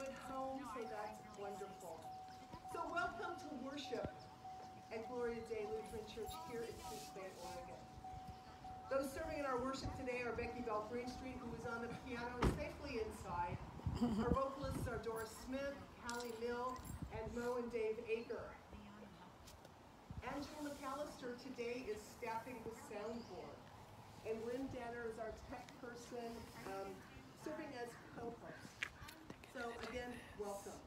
at home, so that's wonderful. So welcome to worship at Gloria Dei Lutheran Church here in Coos Bay, Oregon. Those serving in our worship today are Becky Bell Greenstreet, who is on the piano safely inside. Our vocalists are Doris Smith, Hallie Mill, and Mo and Dave Ager. Angela McAllister today is staffing the soundboard. And Lynn Danner is our tech person, um, serving as. So again, welcome.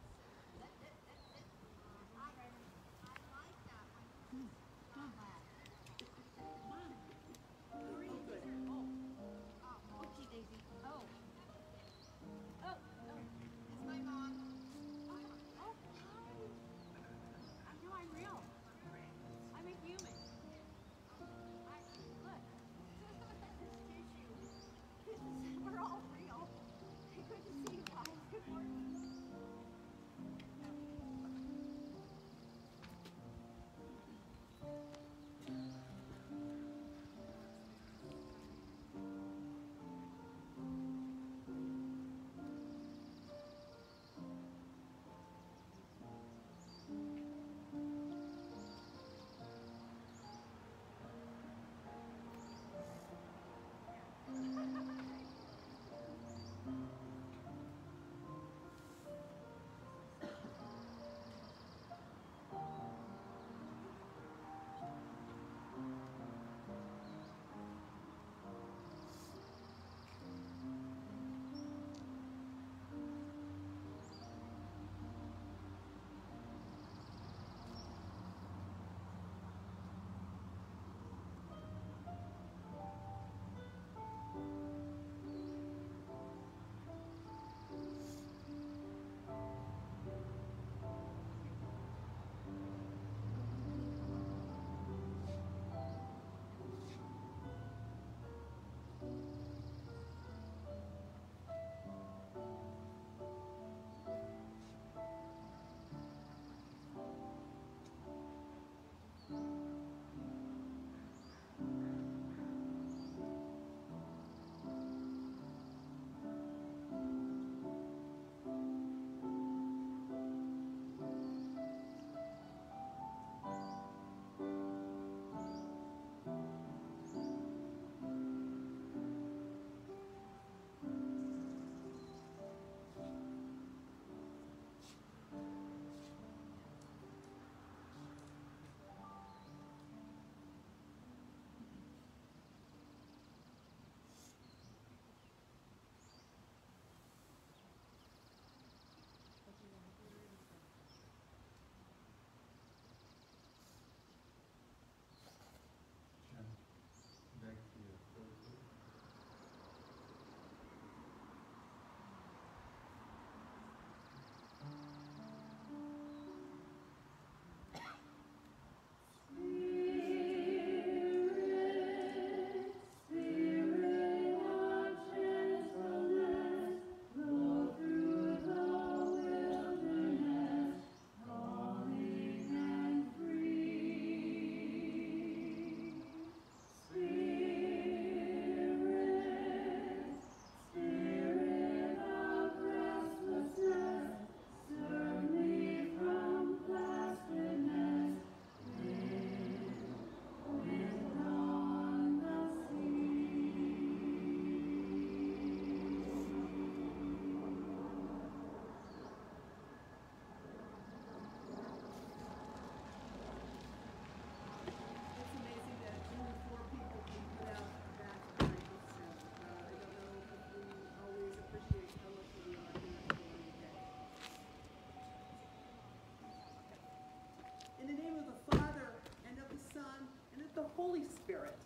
Holy Spirit.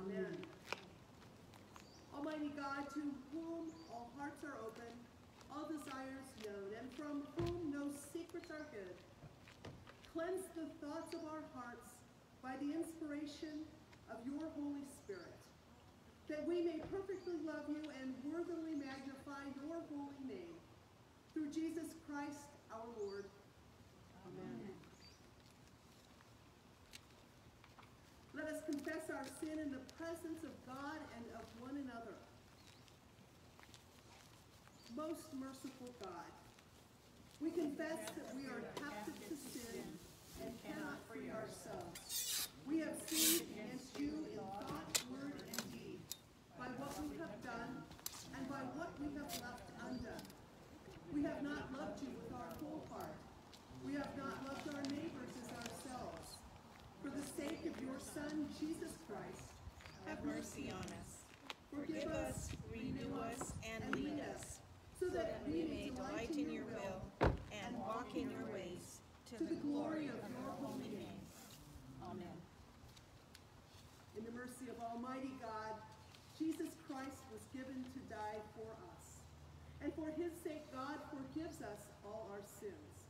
Amen. Almighty God, to whom all hearts are open, all desires known, and from whom no secrets are hid, Cleanse the thoughts of our hearts by the inspiration of your Holy Spirit, that we may perfectly love you and worthily magnify your holy name. Through Jesus Christ our Lord. Amen. Let us confess our sin in the presence of God and of one another. most merciful God, we confess that we are captive to sin and cannot free ourselves. We have sinned against you in thought, word, and deed, by what we have done and by what we have left undone. We have not loved you with our whole heart. We have not loved our neighbors as ourselves. For the sake of your Son, Jesus Christ, Have mercy on us. Forgive us, renew us, and lead us, so that we may delight in your will and walk in your ways, to the glory of your holy name. Amen. In the mercy of Almighty God, Jesus Christ was given to die for us. And for his sake, God forgives us all our sins.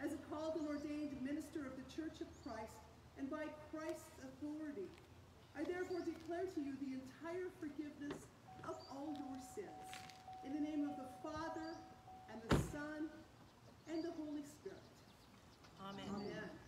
As a called and ordained minister of the Church of Christ, and by Christ's authority, I therefore declare to you the entire forgiveness of all your sins. In the name of the Father, and the Son, and the Holy Spirit. Amen. Amen.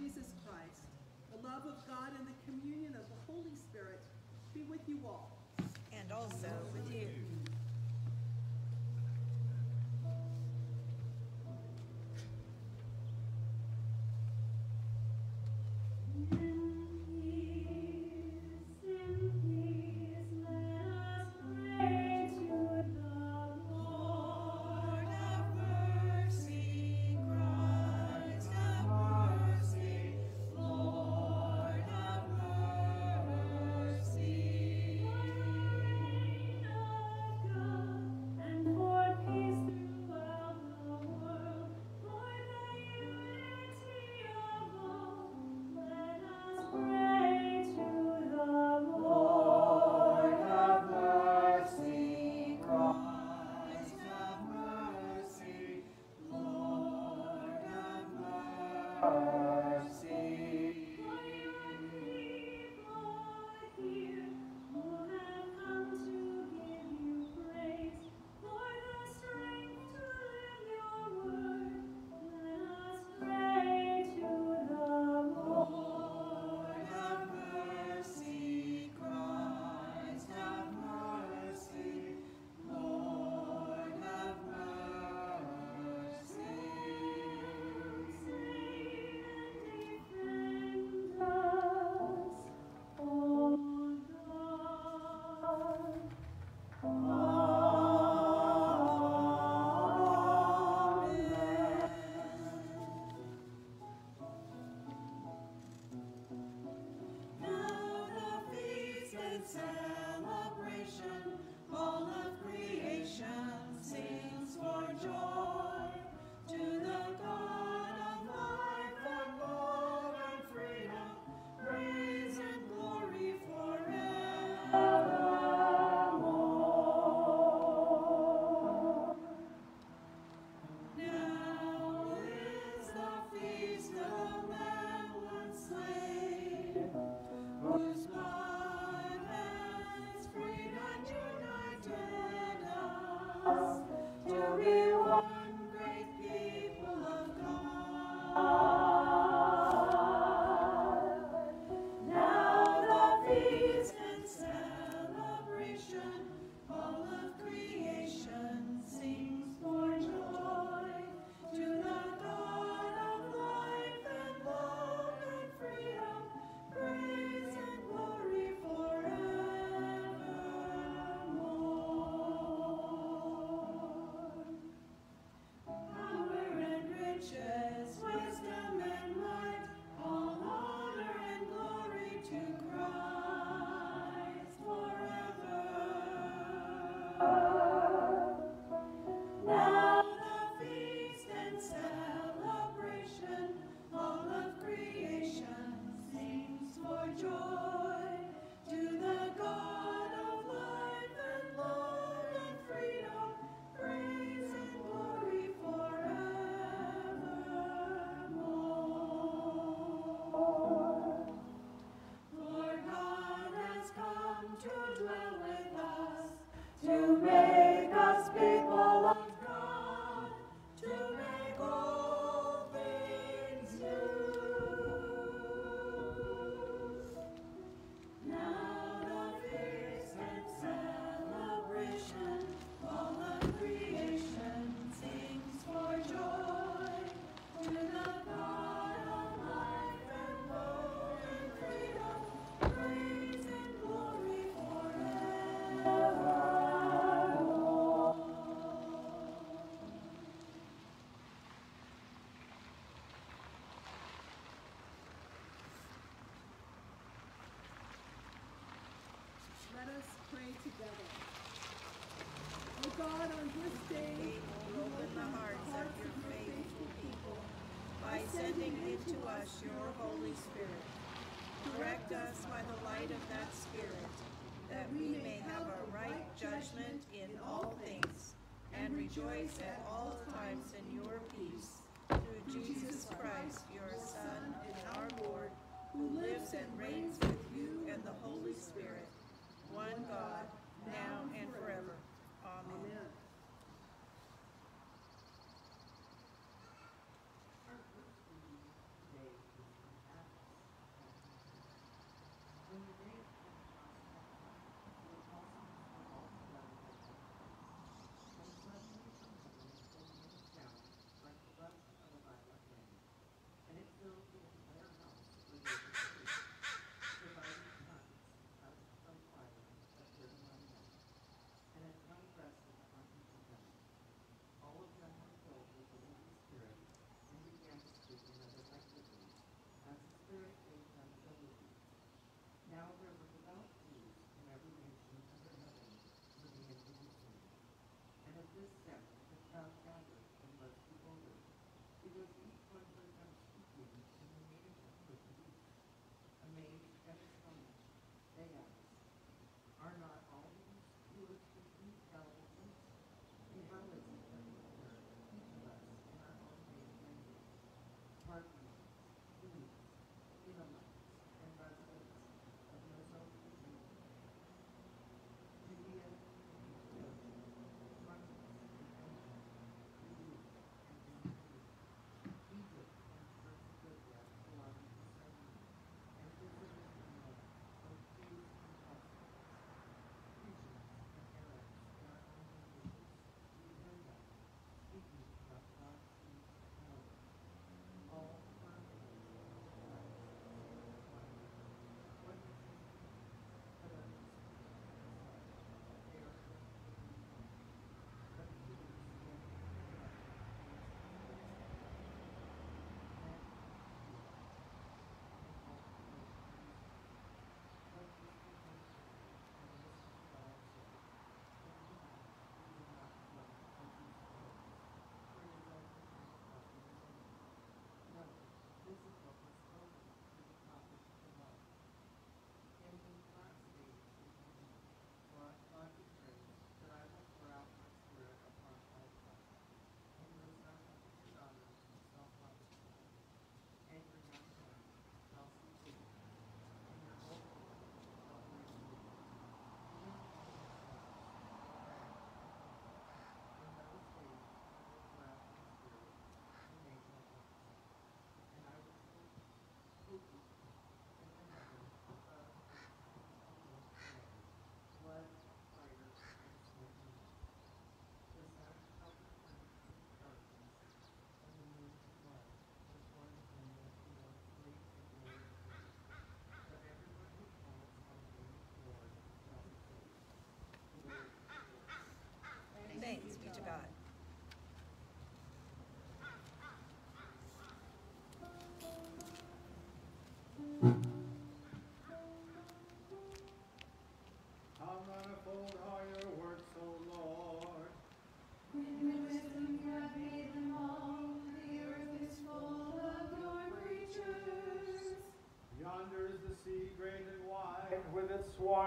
Jesus Christ, the love of God and the together. Oh God, on this day, you open the hearts of your faithful people by sending into us your Holy Spirit. Direct us by the light of that Spirit, that we may have a right judgment in all things, and rejoice at all times in your peace, through Jesus Christ, your Son and our Lord, who lives and reigns with you and the Holy Spirit, one God,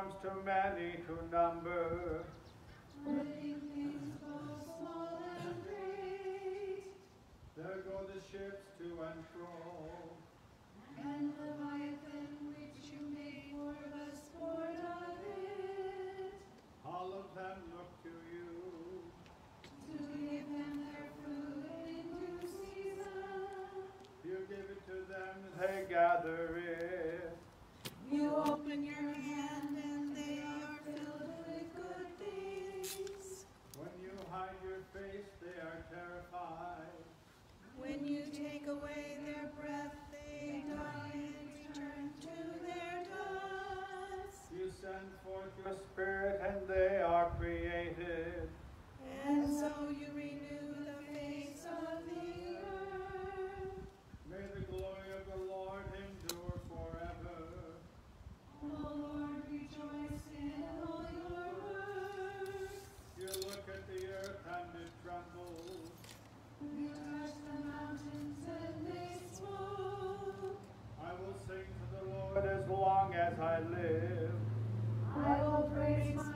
Too many to number. long as I live. I will praise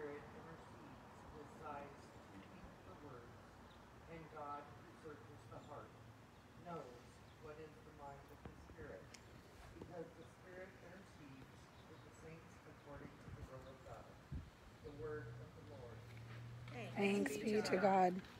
Spirit intercedes with sighs too deep for words, and God, who searches the heart, knows what is the mind of the Spirit, because the Spirit intercedes with the saints according to the will of God. The word of the Lord. Thanks be to God. Alleluia,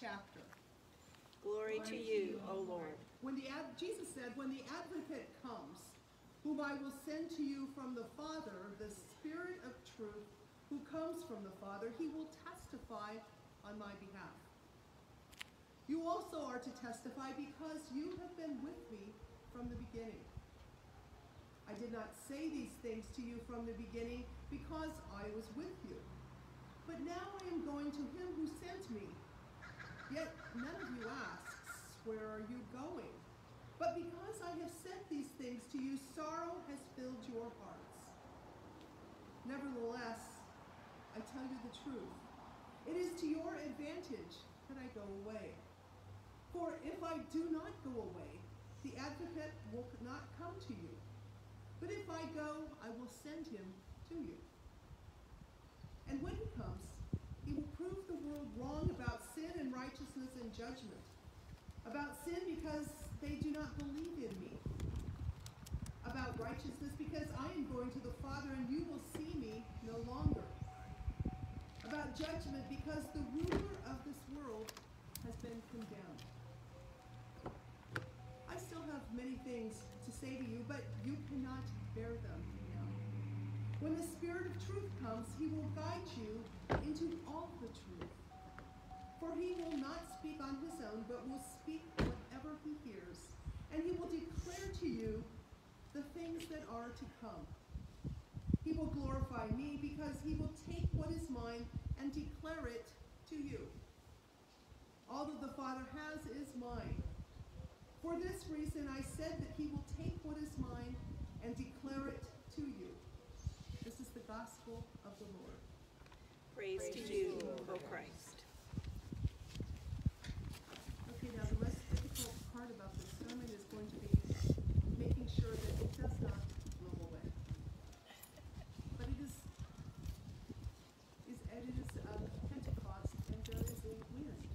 chapter. Glory to you, O Lord. When the ad, Jesus said, "When the Advocate comes, whom I will send to you from the Father, the Spirit of truth, who comes from the Father, he will testify on my behalf. You also are to testify because you have been with me from the beginning. I did not say these things to you from the beginning because I was with you. But now I am going to him who sent me. Yet none of you asks, Where are you going? But because I have said these things to you, sorrow has filled your hearts. Nevertheless, I tell you the truth. It is to your advantage that I go away. For if I do not go away, the advocate will not come to you. But if I go, I will send him to you. And when he comes, he will prove the world wrong about sin and righteousness and judgment. About sin because they do not believe in me. About righteousness because I am going to the Father and you will see me no longer. About judgment because the ruler of this world has been condemned. I still have many things to say to you, but you cannot bear them now. When the Spirit of truth comes, he will guide you into all the truth. For he will not speak on his own, but will speak whatever he hears, and he will declare to you the things that are to come. He will glorify me because he will take what is mine and declare it to you. All that the Father has is mine. For this reason I said that he will take what is mine and declare it to you. This is the gospel of the Lord. Praise to you, O Christ. Okay, now the most difficult part about this sermon is going to be making sure that it does not blow away. But it is, is, and it is uh, Pentecost, and there is a wind.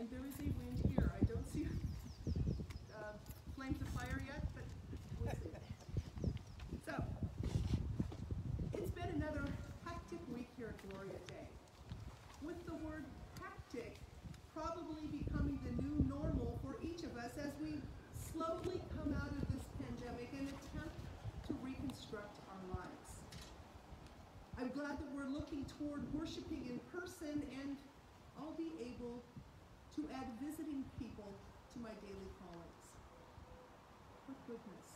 And there is a wind here. I don't see uh, flames of fire yet, but we'll see. So, it's been another hectic week here at Gloria Dei. With the word hectic probably becoming the new normal for each of us as we slowly come out of this pandemic and attempt to reconstruct our lives. I'm glad toward worshiping in person and I'll be able to add visiting people to my daily callings. What goodness.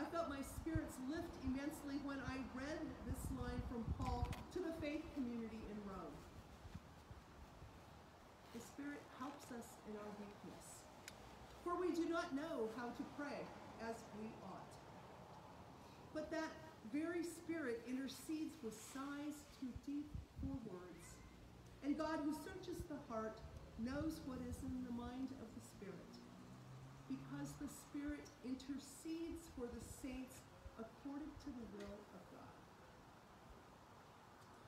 I felt my spirits lift immensely when I read this line from Paul to the faith community in Rome. The Spirit helps us in our weakness, for we do not know how to pray as we ought. But that very Spirit intercedes with sighs too deep for words. And God, who searches the heart, knows what is in the mind of the Spirit, because the Spirit intercedes for the saints according to the will of God.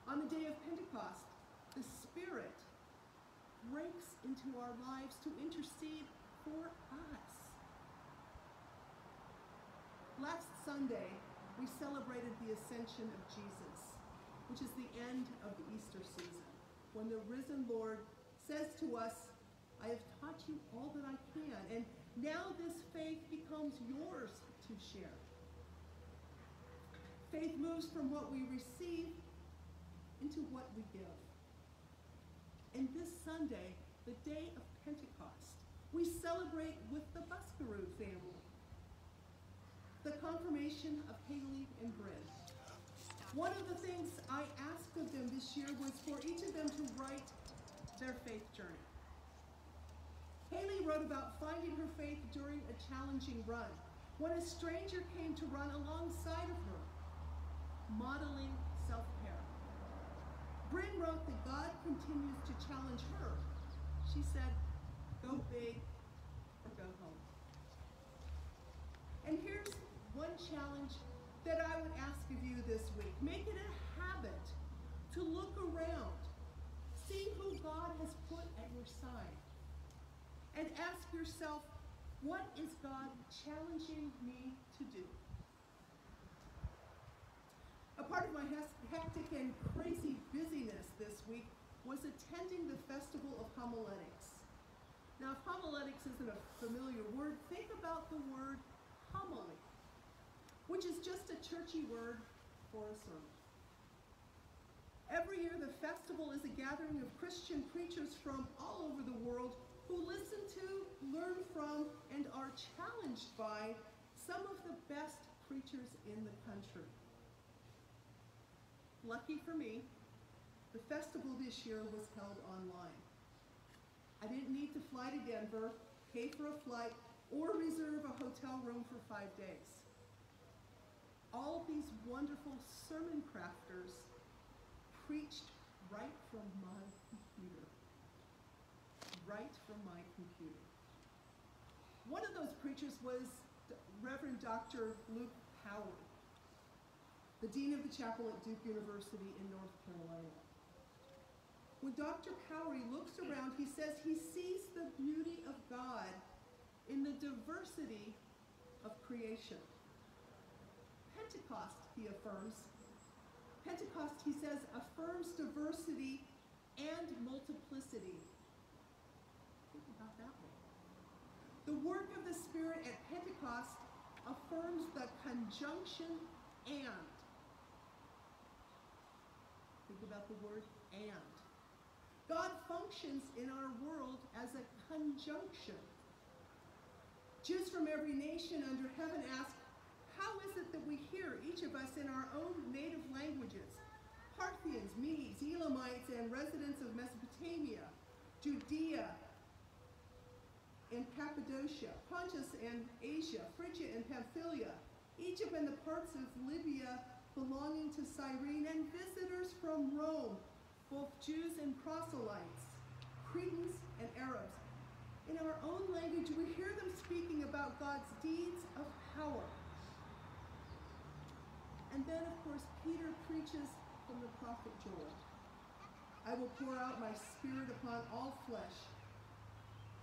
On the day of Pentecost, the Spirit breaks into our lives to intercede for us. Last Sunday, we celebrated the ascension of Jesus, which is the end of the Easter season, when the risen Lord says to us, I have taught you all that I can, and now this faith becomes yours to share. Faith moves from what we receive into what we give. And this Sunday, the day of Pentecost, we celebrate with the Buskaroo family the confirmation of Haley and Bryn. One of the things I asked of them this year was for each of them to write their faith journey. Haley wrote about finding her faith during a challenging run when a stranger came to run alongside of her, modeling self care. Bryn wrote that God continues to challenge her. She said, Go big or go home. And here's one challenge that I would ask of you this week. Make it a habit to look around, see who God has put at your side, and ask yourself, what is God challenging me to do? A part of my hectic and crazy busyness this week was attending the Festival of Homiletics. Now, if homiletics isn't a familiar word, think about the word homily which is just a churchy word for a sermon. Every year, the festival is a gathering of Christian preachers from all over the world who listen to, learn from, and are challenged by some of the best preachers in the country. Lucky for me, the festival this year was held online. I didn't need to fly to Denver, pay for a flight, or reserve a hotel room for five days all these wonderful sermon crafters preached right from my computer. Right from my computer. One of those preachers was Reverend Dr. Luke Powery, the Dean of the Chapel at Duke University in North Carolina. When Dr. Powery looks around, he says he sees the beauty of God in the diversity of creation. Pentecost, he affirms. Pentecost, he says, affirms diversity and multiplicity. Think about that one. The work of the Spirit at Pentecost affirms the conjunction and. Think about the word and. God functions in our world as a conjunction. Jews from every nation under heaven ask, how is it that we hear, each of us, in our own native languages? Parthians, Medes, Elamites, and residents of Mesopotamia, Judea and Cappadocia, Pontus and Asia, Phrygia and Pamphylia, Egypt and the parts of Libya belonging to Cyrene, and visitors from Rome, both Jews and proselytes, Cretans and Arabs. In our own language, we hear them speaking about God's deeds of power and then, of course, Peter preaches from the prophet Joel. I will pour out my spirit upon all flesh,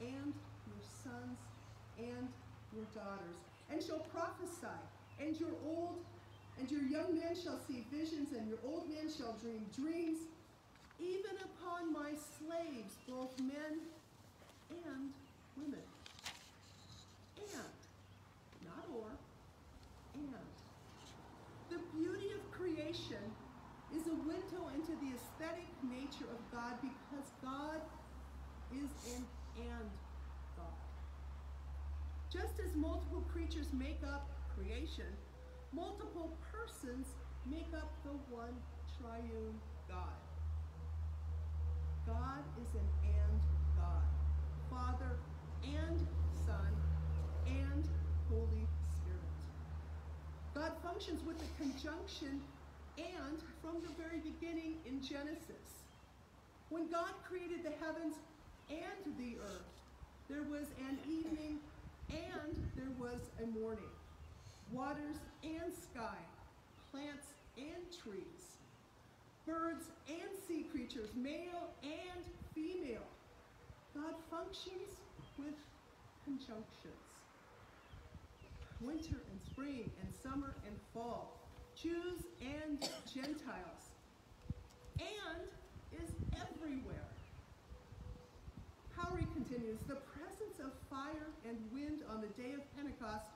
and your sons and your daughters, and shall prophesy, and your old and your young men shall see visions, and your old men shall dream dreams, even upon my slaves, both men and women. And, not or, and beauty of creation is a window into the aesthetic nature of God because God is an and God. Just as multiple creatures make up creation, multiple persons make up the one triune God. God is an and God, Father and Son and Holy Spirit. God functions with the conjunction and from the very beginning in Genesis. When God created the heavens and the earth, there was an evening and there was a morning. Waters and sky, plants and trees, birds and sea creatures, male and female. God functions with conjunctions winter and spring and summer and fall, Jews and Gentiles, and is everywhere. Powery continues, the presence of fire and wind on the day of Pentecost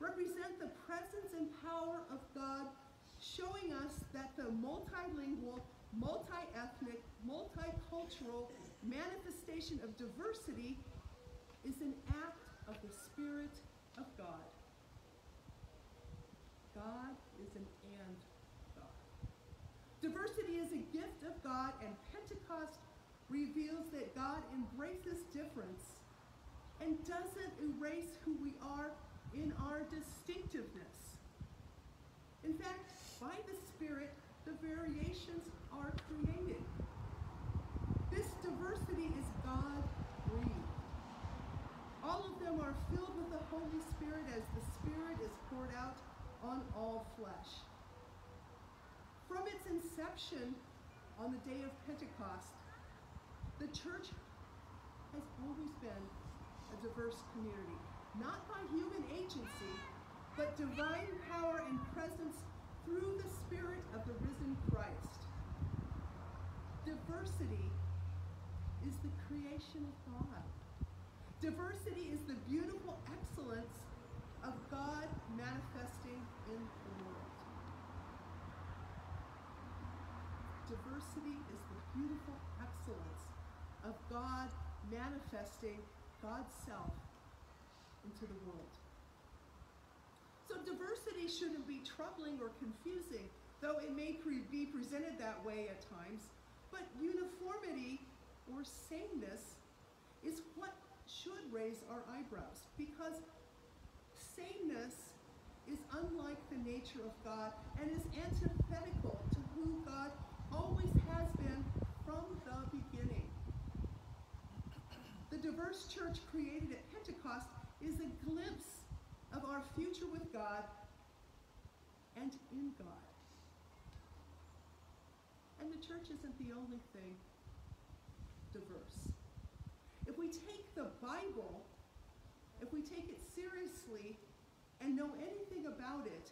represent the presence and power of God, showing us that the multilingual, multi-ethnic, multicultural manifestation of diversity is an act of the Spirit of God. God is an and God. Diversity is a gift of God, and Pentecost reveals that God embraces difference and doesn't erase who we are in our distinctiveness. In fact, by the Spirit, the variations are created. This diversity is God breathed. All of them are filled with the Holy Spirit as the Spirit is poured out on all flesh. From its inception on the day of Pentecost, the church has always been a diverse community, not by human agency, but divine power and presence through the Spirit of the risen Christ. Diversity is the creation of God. Diversity is the beautiful excellence of God manifesting Diversity is the beautiful excellence of God manifesting God's self into the world. So diversity shouldn't be troubling or confusing, though it may pre- be presented that way at times. But uniformity or sameness is what should raise our eyebrows because sameness is unlike the nature of God and is antithetical to who God always has been from the beginning. The diverse church created at Pentecost is a glimpse of our future with God and in God. And the church isn't the only thing diverse. If we take the Bible, if we take it seriously and know anything about it,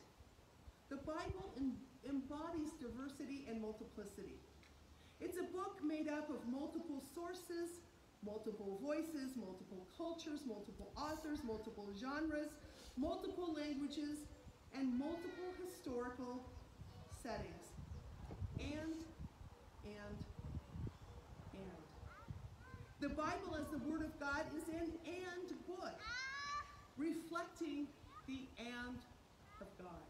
the Bible em- embodies diversity and multiplicity. It's a book made up of multiple sources, multiple voices, multiple cultures, multiple authors, multiple genres, multiple languages, and multiple historical settings. And, and, and. The Bible as the Word of God is an and book, reflecting the and of God.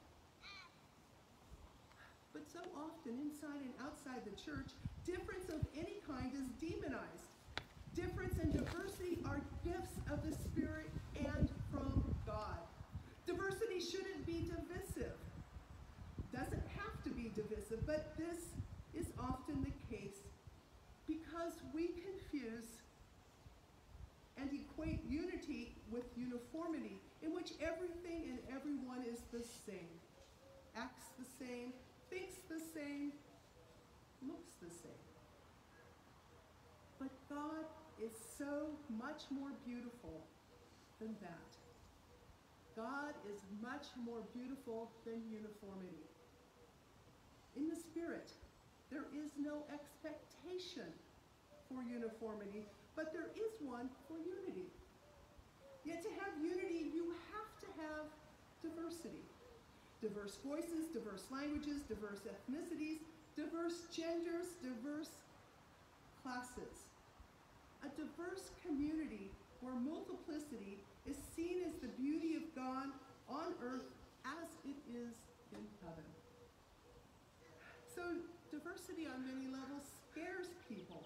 But so often, inside and outside the church, difference of any kind is demonized. Difference and diversity are gifts of the Spirit and from God. Diversity shouldn't be divisive. Doesn't have to be divisive, but this is often the case because we confuse and equate unity with uniformity, in which everything and everyone is the same, acts the same, thinks the same, looks the same. But God is so much more beautiful than that. God is much more beautiful than uniformity. In the Spirit, there is no expectation for uniformity, but there is one for unity. Yet to have unity, you have to have diversity. Diverse voices, diverse languages, diverse ethnicities, diverse genders, diverse classes. A diverse community where multiplicity is seen as the beauty of God on earth as it is in heaven. So diversity on many levels scares people,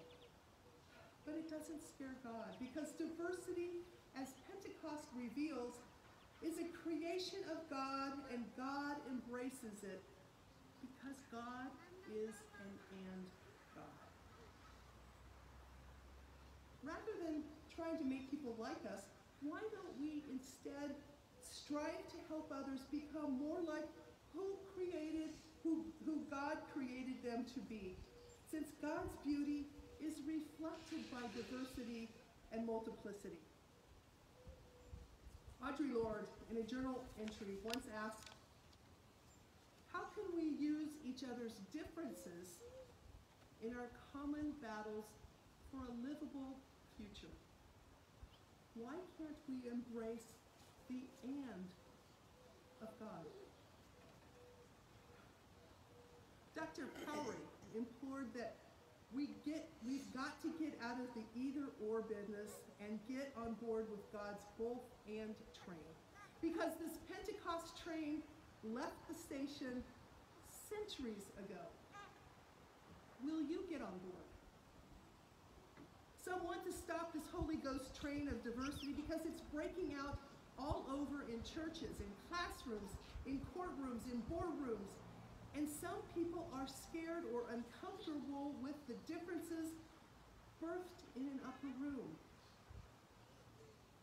but it doesn't scare God because diversity, as Pentecost reveals, is a creation of God and God embraces it because God is an and God. Rather than trying to make people like us, why don't we instead strive to help others become more like who created, who, who God created them to be? Since God's beauty is reflected by diversity and multiplicity. Audre Lorde, in a journal entry, once asked, How can we use each other's differences in our common battles for a livable future? Why can't we embrace the and of God? Dr. Powery implored that We get, we've got to get out of the either or business and get on board with God's both and train. Because this Pentecost train left the station centuries ago. Will you get on board? Some want to stop this Holy Ghost train of diversity because it's breaking out all over in churches, in classrooms, in courtrooms, in boardrooms. And some people are scared or uncomfortable with the differences birthed in an upper room.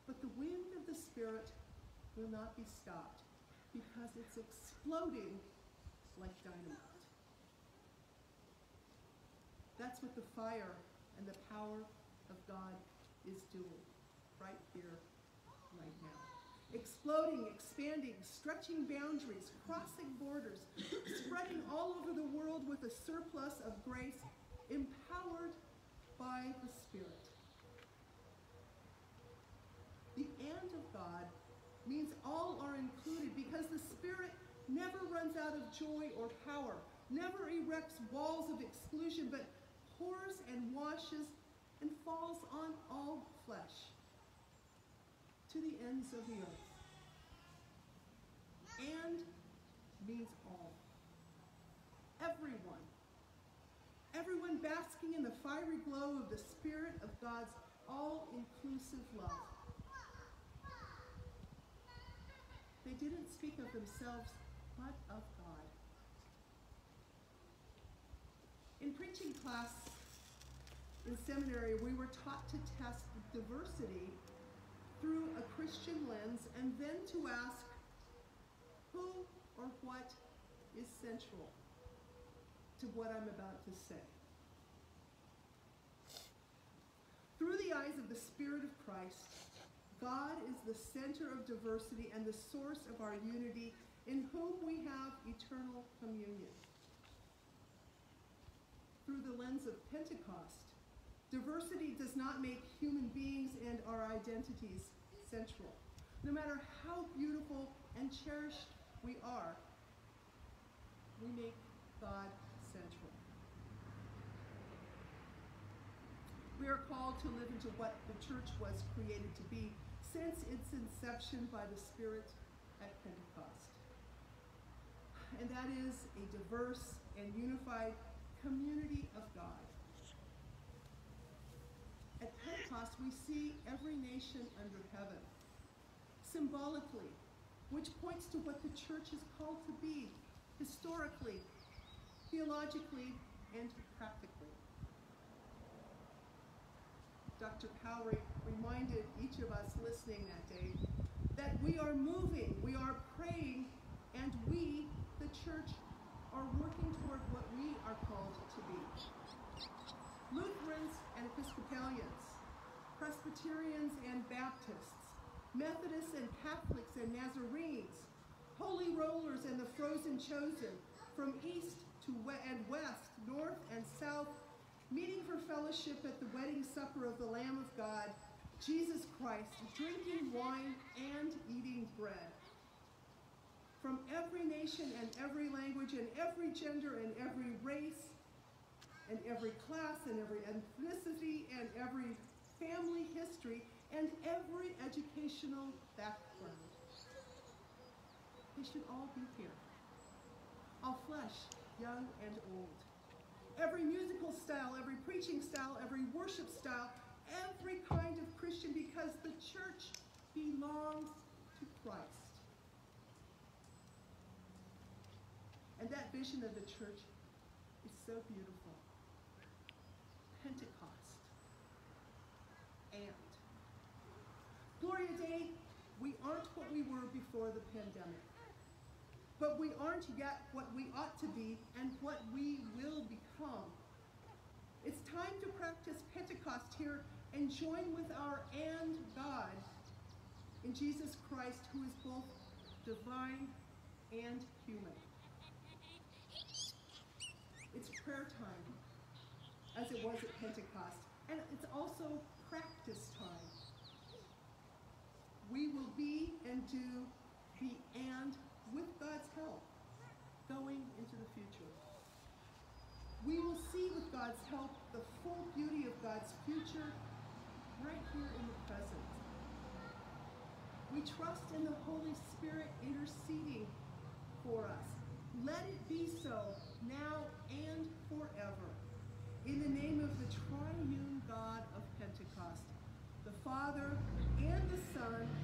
But the wind of the Spirit will not be stopped because it's exploding like dynamite. That's what the fire and the power of God is doing right here, right now. Exploding, expanding, stretching boundaries, crossing borders, spreading all over the world with a surplus of grace, empowered by the Spirit. The and of God means all are included because the Spirit never runs out of joy or power, never erects walls of exclusion, but pours and washes and falls on all flesh to the ends of the earth. And means all. Everyone. Everyone basking in the fiery glow of the Spirit of God's all inclusive love. They didn't speak of themselves, but of God. In preaching class in seminary, we were taught to test diversity through a Christian lens and then to ask who or what is central to what I'm about to say. Through the eyes of the Spirit of Christ, God is the center of diversity and the source of our unity, in whom we have eternal communion. Through the lens of Pentecost, diversity does not make human beings and our identities central. No matter how beautiful and cherished we are, we make God central. We are called to live into what the church was created to be since its inception by the Spirit at Pentecost. And that is a diverse and unified community of God. At Pentecost, we see every nation under heaven, symbolically, which points to what the church is called to be, historically, theologically, and practically. Dr. Powery reminded each of us listening that day that we are moving, we are praying, and we, the church, are working toward what we are called to be. Lutherans and Episcopalians, Presbyterians and Baptists, Methodists and Catholics and Nazarenes, Holy Rollers and the Frozen Chosen, from east to and west, north and south, meeting for fellowship at the wedding supper of the Lamb of God, Jesus Christ, drinking wine and eating bread. From every nation and every language and every gender and every race and every class and every ethnicity and every family history and every educational background. They should all be here. All flesh, young and old. Every musical style, every preaching style, every worship style, every kind of Christian because the church belongs to Christ. And that vision of the church is so beautiful. Pentecost. And. Gloria Dei, we aren't what we were before the pandemic. But we aren't yet what we ought to be and what we will become. It's time to practice Pentecost here and join with our and God in Jesus Christ, who is both divine and human. It's prayer time, as it was at Pentecost, and it's also practice time. We will be and do the and with God's help going into the future. We will see with God's help the full beauty of God's future right here in the present. We trust in the Holy Spirit interceding for us. Let it be so now and forever. In the name of the triune God of Pentecost, the Father and the Son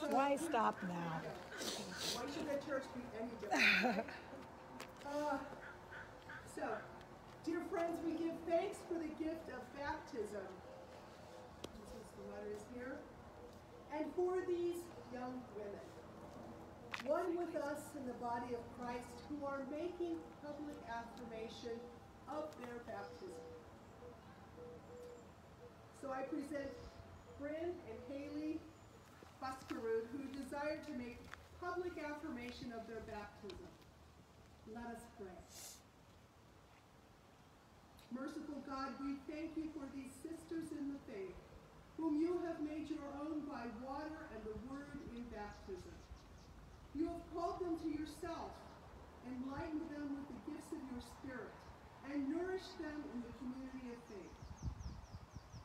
so why stop now? Why should the church be any different? uh, so, dear friends, we give thanks for the gift of baptism. the letter is here. And for these young women, one with us in the body of Christ who are making public affirmation of their baptism. So I present Bryn and Haley Buskerud who desire to make public affirmation of their baptism. Let us pray. Merciful God, we thank you for these sisters in the faith, whom you have made your own by water and the word in baptism. You have called them to yourself, enlightened them with the gifts of your Spirit, and nourished them in the community of faith.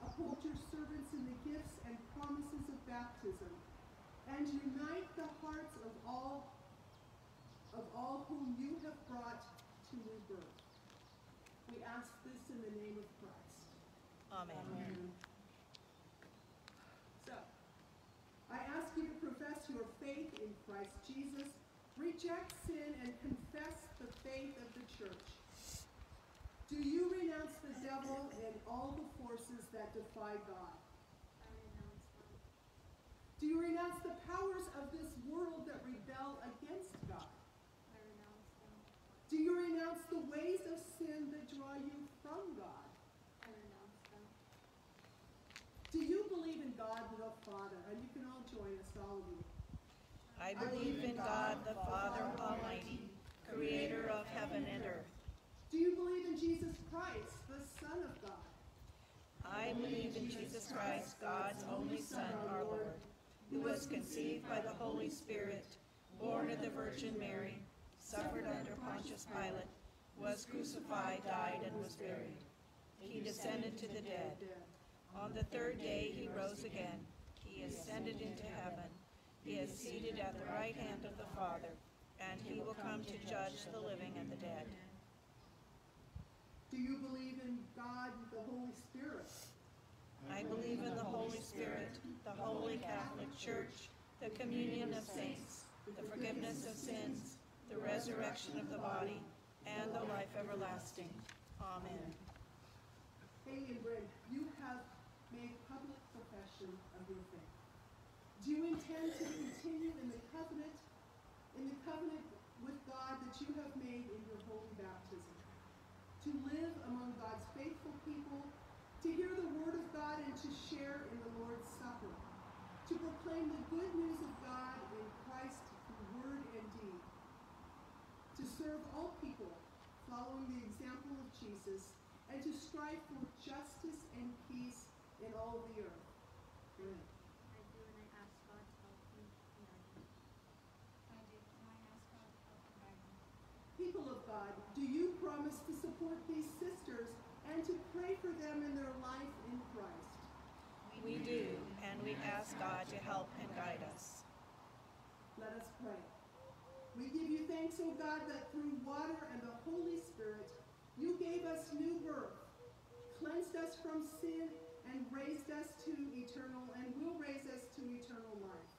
Uphold your servants in the gifts and promises of baptism, and unite the hearts of all of all whom you have brought to new birth. We ask this in the name of Christ. Amen. So, I ask you to profess your faith in Christ Jesus, reject sin, and confess the faith of the church. Do you renounce the devil and all the forces that defy God? Do you renounce the powers of this world that rebel against God? I renounce them. Do you renounce the ways of sin that draw you from God? I renounce them. Do you believe in God the Father? And you can all join us, all of you. I believe in God, the Father Almighty, creator of heaven and earth. Do you believe in Jesus Christ, the Son of God? I believe in Jesus Christ, God's only Son, our Lord, who was conceived by the Holy Spirit, born of the Virgin Mary, suffered under Pontius Pilate, was crucified, died, and was buried. He descended to the dead. On the third day he rose again. He ascended into heaven. He is seated at the right hand of the Father, and he will come to judge the living and the dead. Do you believe in God, the Holy Spirit? I believe in the Holy Spirit, the Holy Catholic Church, the communion of saints, the forgiveness of sins, the resurrection of the body, and the life everlasting. Amen. And Bryn, you have made public profession of your faith. Do you intend to continue in the covenant, in the covenant with God that you have made in your holy baptism? To live among God's faithful to hear the word of God and to share in the Lord's Supper, to proclaim the good news of God in Christ through word and deed, to serve all people, following the example of Jesus, and to strive for justice and peace in all the earth. Bryn. I do, and I ask God to help me and guide me. I do, and I ask God to help me. People of God, do you promise to support these sisters and to pray for them in their life in Christ? We do, and we ask God to help and guide us. Let us pray. We give you thanks, O God, that through water and the Holy Spirit, you gave us new birth, cleansed us from sin, and raised us to eternal, and will raise us to eternal life.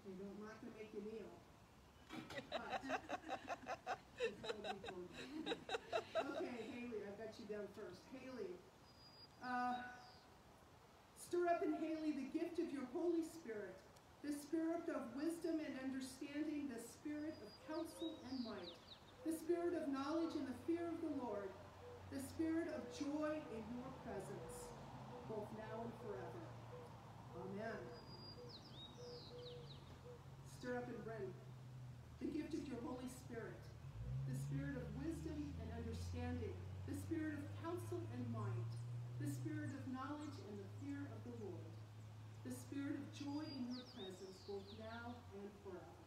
Okay, no, I'm not gonna make you kneel. But- Okay, Down first. Haley, uh, Stir up in Haley the gift of your Holy Spirit, the spirit of wisdom and understanding, the spirit of counsel and might, the spirit of knowledge and the fear of the Lord, the spirit of joy in your presence, both now and forever. Amen. Stir up in Bryn the gift of your Holy Spirit, the spirit of wisdom and understanding, the spirit of counsel and might, the spirit of knowledge and the fear of the Lord, the spirit of joy in your presence, both now and forever.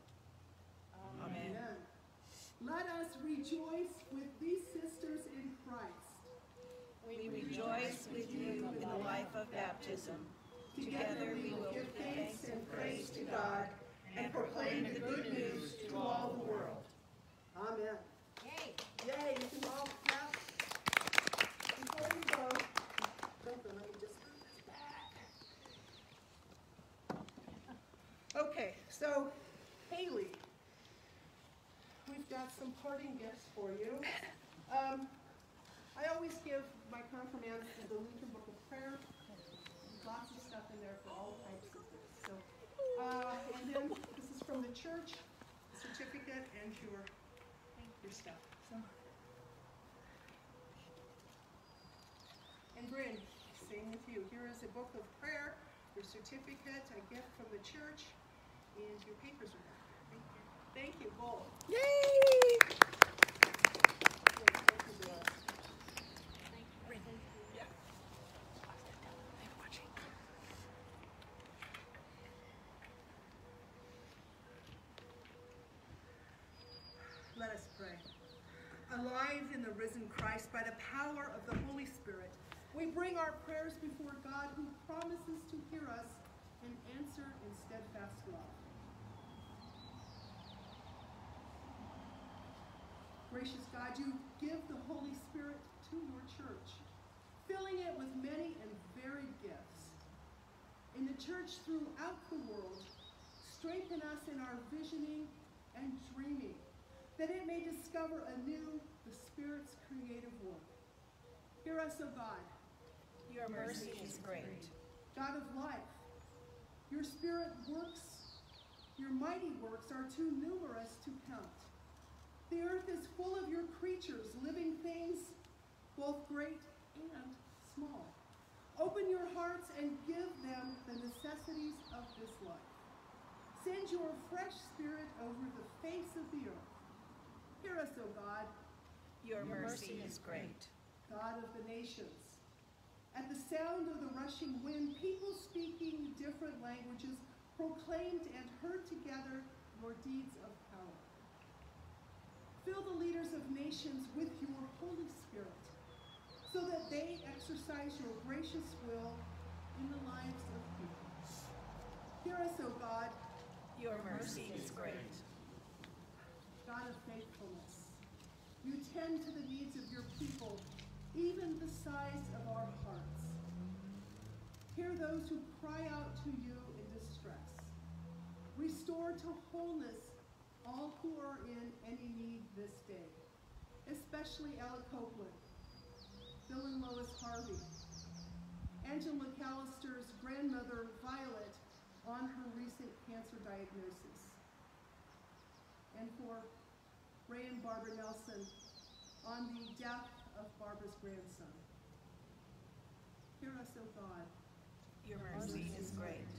Amen. Let us rejoice with these sisters in Christ. We rejoice with you in the life of baptism. Together we will give thanks and praise to God and proclaim the good news to all the world. Amen. Yay! Yay, you can all clap. Before you go, Jonathan, let me just move this back. Okay, so Haley, we've got some parting gifts for you. Um, I always give my confirmands the Lutheran Book of Prayer. Lots of stuff in there for all types of things. So, uh, and then this is from the church, certificate, and your, your stuff. So. And Bryn, same with you. Here is a book of prayer, your certificate, a gift from the church, and your papers are back. Thank you. Thank you, both. Yay! Let us pray. Alive in the risen Christ by the power of the Holy Spirit, we bring our prayers before God who promises to hear us and answer in steadfast love. Gracious God, you give the Holy Spirit to your church, filling it with many and varied gifts. In the church throughout the world, strengthen us in our visioning and dreaming, that it may discover anew the Spirit's creative work. Hear us, O God, Your mercy is great. God of life. Your Spirit works, your mighty works are too numerous to count. The earth is full of your creatures, living things, both great and small. Open your hearts and give them the necessities of this life. Send your fresh spirit over the face of the earth. Hear us, O God, Your mercy is great. God of the nations. At the sound of the rushing wind, people speaking different languages proclaimed and heard together your deeds of power. Fill the leaders of nations with your Holy Spirit, so that they exercise your gracious will in the lives of people. Hear us, O God, Your mercy is great. God of faithfulness. You tend to the needs of your people, even the size of our hearts. Hear those who cry out to you in distress. Restore to wholeness all who are in any need this day, especially Ella Copeland, Bill and Lois Harvey, Angela McAllister's grandmother, Violet, on her recent cancer diagnosis and for Ray and Barbara Nelson on the death of Barbara's grandson. Hear us, O God, Your mercy is great.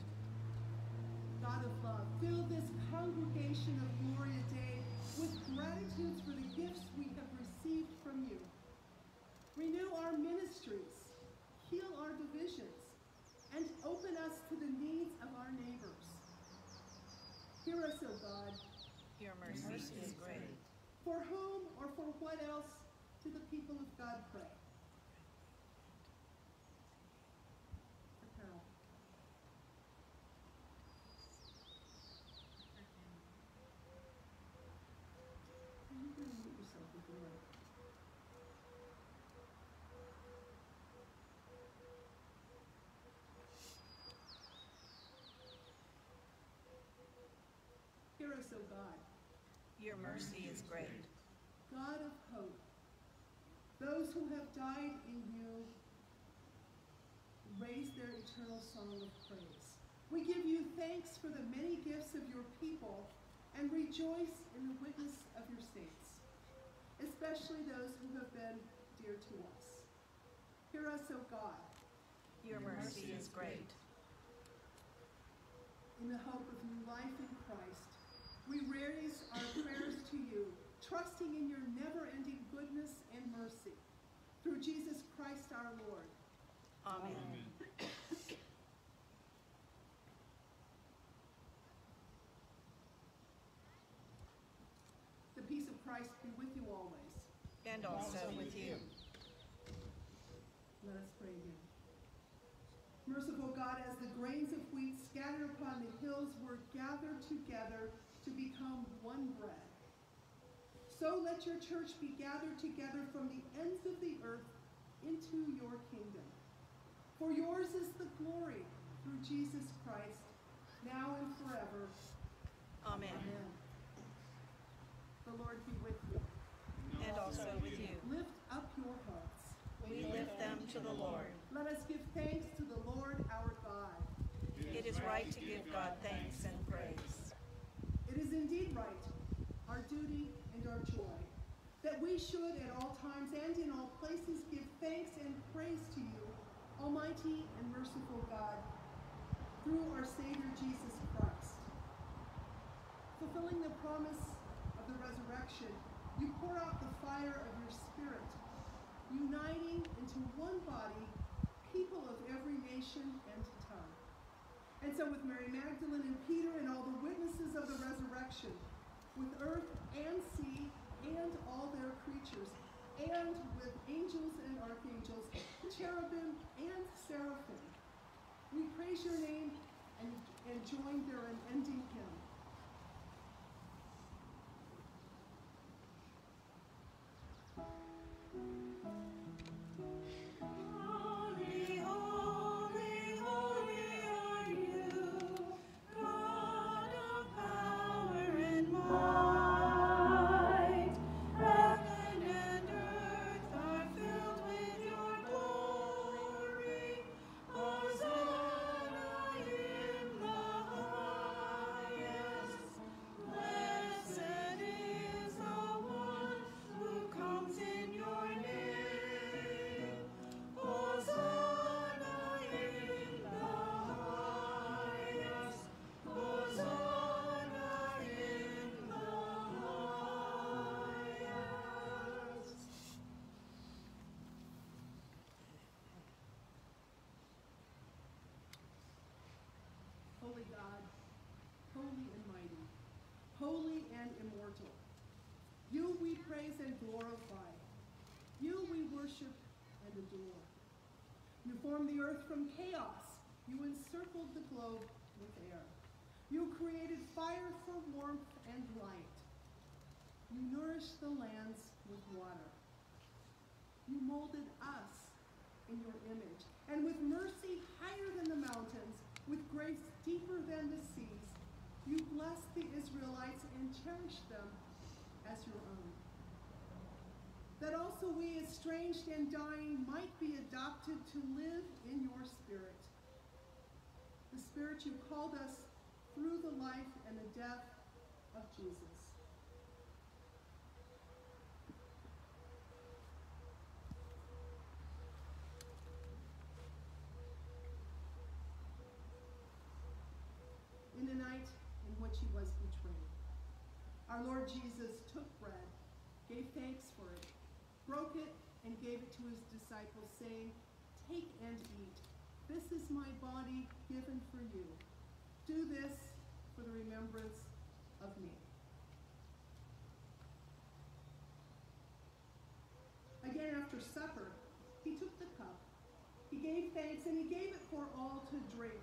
God of love. Fill this congregation of Gloria Dei with gratitude for the gifts we have received from you. Renew our ministries, heal our divisions, and open us to the needs of our neighbors. Hear us, O God, Your mercy is great. For whom or for what else do the people of God pray? For Carol. You can mute yourself if you like. Hear us, O God. Your mercy is great. God of hope, those who have died in you raise their eternal song of praise. We give you thanks for the many gifts of your people and rejoice in the witness of your saints, especially those who have been dear to us. Hear us, O God, Your mercy is great. in the hope of new life in Christ. We raise our prayers to you, trusting in your never-ending goodness and mercy. Through Jesus Christ our Lord. Amen. The peace of Christ be with you always. And also with you. Let us pray again. Merciful God, as the grains of wheat scattered upon the hills were gathered together to become one bread, so let your church be gathered together from the ends of the earth into your kingdom. For yours is the glory through Jesus Christ, now and forever. Amen. Amen. The Lord be with you. And also with you. Lift up your hearts. We lift them to the Lord. Let us give thanks to the Lord our God. It is right to give God thanks and indeed right, our duty and our joy, that we should at all times and in all places give thanks and praise to you, Almighty and merciful God, through our Savior Jesus Christ. Fulfilling the promise of the resurrection, you pour out the fire of your Spirit, uniting into one body people of every nation and. And so, with Mary Magdalene and Peter and all the witnesses of the resurrection, with earth and sea and all their creatures, and with angels and archangels, cherubim and seraphim, we praise your name and, and join their unending hymn. Glorify. You we worship and adore. You formed the earth from chaos. You encircled the globe with air. You created fire for warmth and light. You nourished the lands with water. You molded us in your image, and with mercy higher than the mountains, with grace deeper than the seas, you blessed the Israelites and cherished them as your own. That also we, estranged and dying, might be adopted to live in your spirit. The spirit you called us through the life and the death of Jesus. in the night in which he was betrayed. Our Lord Jesus took bread, gave thanks for it, broke it, and gave it to his disciples, saying, Take and eat. This is my body given for you. Do this for the remembrance of me. Again, after supper, he took the cup. He gave thanks, and he gave it for all to drink,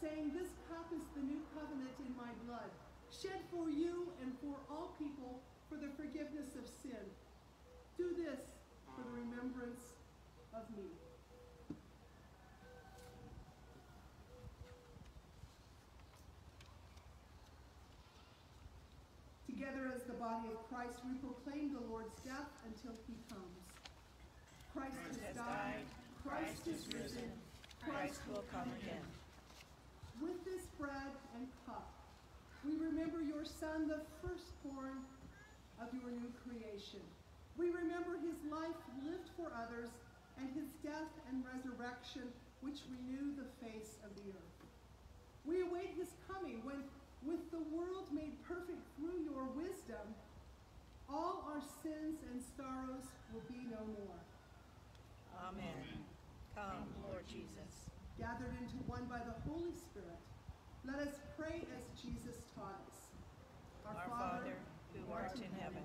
saying, This cup is the new covenant in my blood, shed for you and for all people for the forgiveness of sin. Do this for the remembrance of me. Together as the body of Christ, we proclaim the Lord's death until he comes. Christ, has died, Christ is risen, Christ will come again. With this bread and cup, we remember your Son, the firstborn of your new creation. We remember his life lived for others and his death and resurrection, which renew the face of the earth. We await his coming when, with the world made perfect through your wisdom, all our sins and sorrows will be no more. Amen. Come, Lord Jesus. gathered into one by the Holy Spirit, let us pray as Jesus taught us. Our Father, who art in heaven,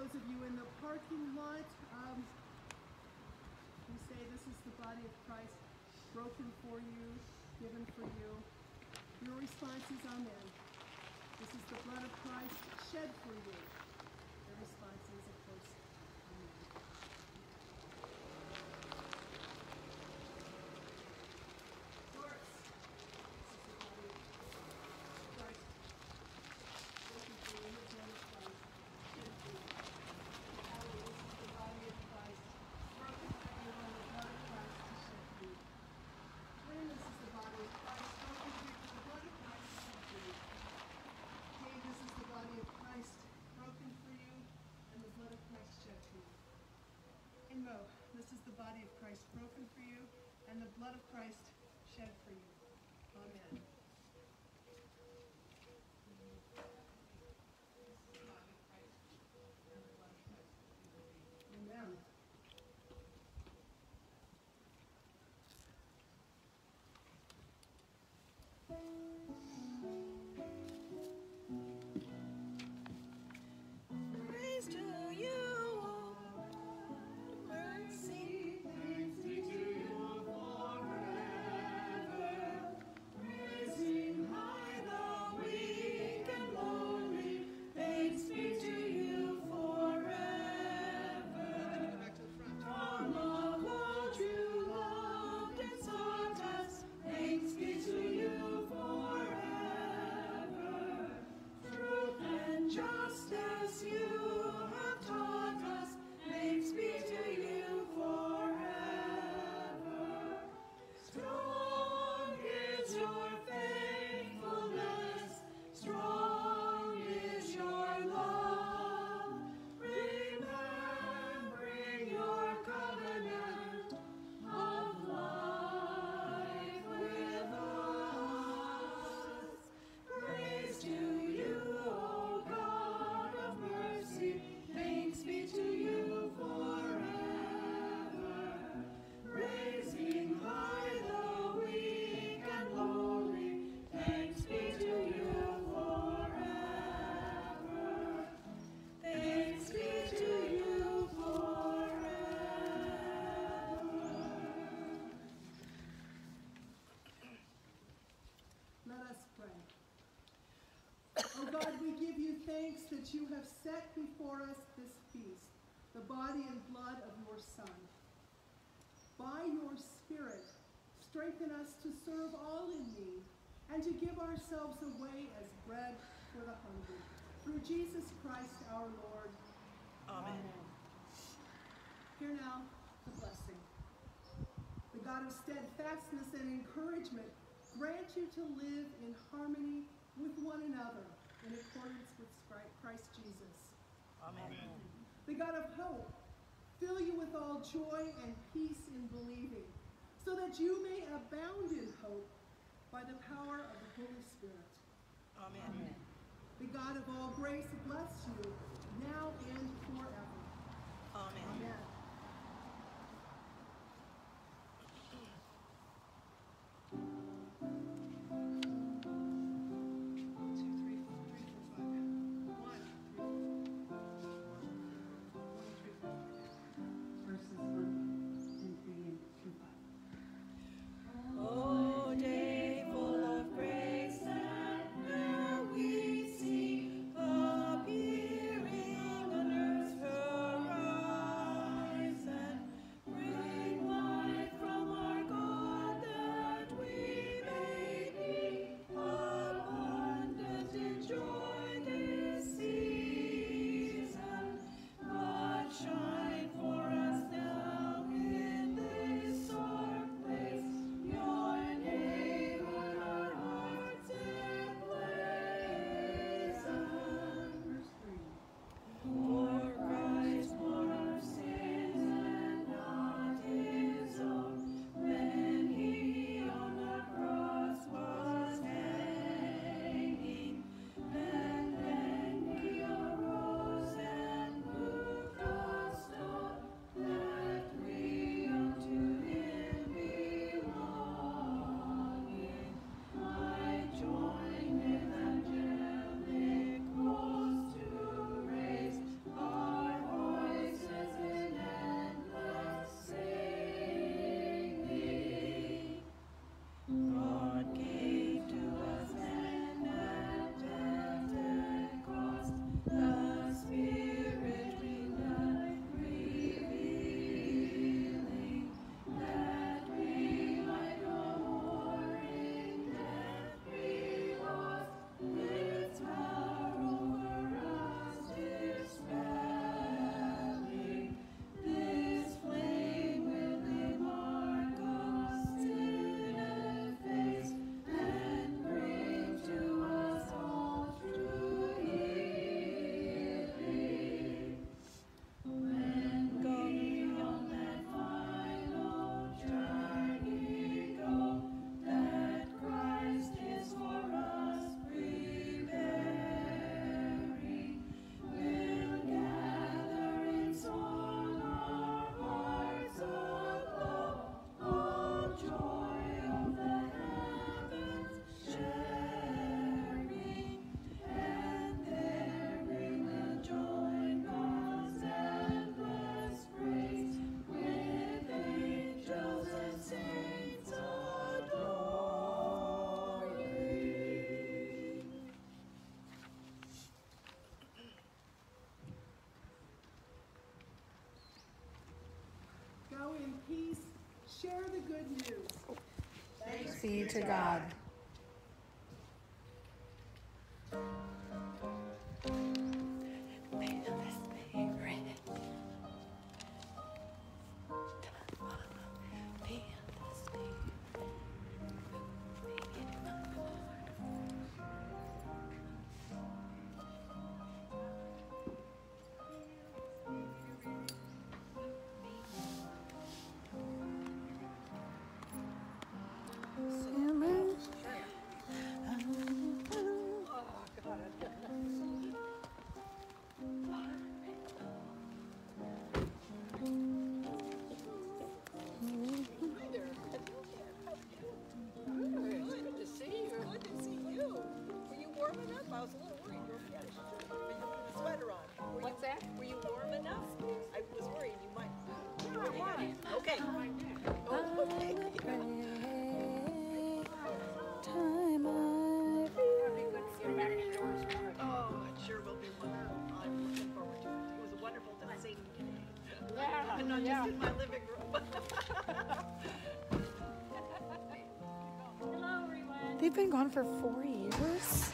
those of you in the parking lot, um, we say this is the body of Christ broken for you, given for you. Your response is amen. This is the blood of Christ shed for you. Your response is, of course, amen. Doris, this is the body of Christ broken for you, the blood of Christ shed for you. Hallelujah, this is the body of Christ broken for you, and the blood of Christ is shed for you. Twin, this is the body of Christ broken for you, the blood of Christ is shed for you. Dave, this is the body of Christ broken for you, and the blood of Christ shed for you. And Mo, this is the body of Christ broken for you, and the blood of Christ God, we give you thanks that you have set before us this feast, the body and blood of your Son. By your Spirit, strengthen us to serve all in need and to give ourselves away as bread for the hungry. Through Jesus Christ our Lord. Amen. Hear now the blessing. The God of steadfastness and encouragement grant you to live in harmony with one another in accordance with Christ Jesus. Amen. The God of hope fill you with all joy and peace in believing, so that you may abound in hope by the power of the Holy Spirit. Amen. The God of all grace bless you now and forever. Share the good news. Thanks be to God. yeah. just in my living room. Hello, everyone. They've been gone for four years.